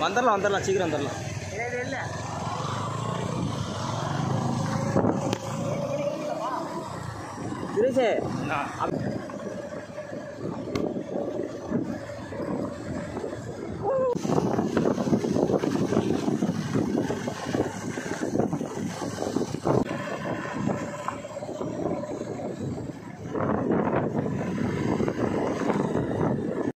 வந்துடலாம் வந்துடலாம் சீக்கிரம் வந்துடலாம் சுரேஷே